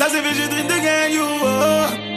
That's if you dream to get you. Oh.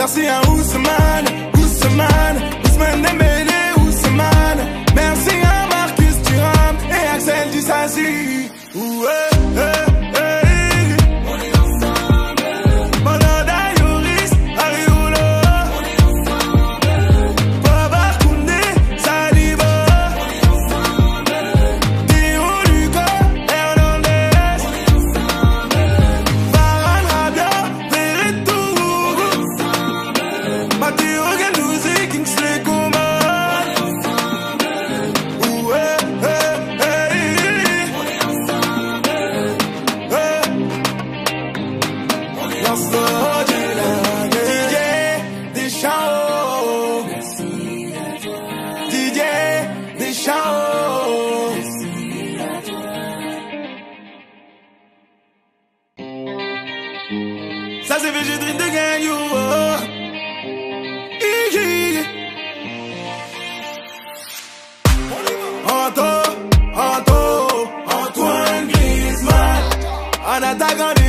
Merci à Ousmane, Ousmane, Ousmane Dembélé, Ousmane. Merci à Marcus Thuram et Axel Dussassi. Ouais. Ça c'est VG Dream de gang, you oh. oh. Anto, Anto, Antoine Griezmann. En attaquant